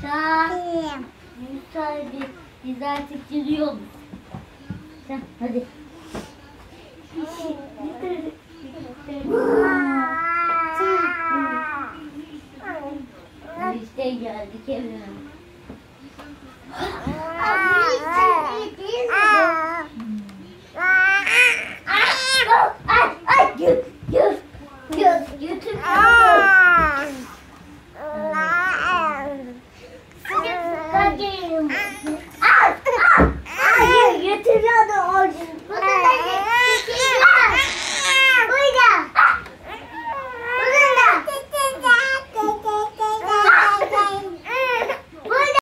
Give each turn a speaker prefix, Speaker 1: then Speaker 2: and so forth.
Speaker 1: Şahin. Müsaade. Biz artık gidiyoruz. Sen hadi. işte geldik evine. Come on.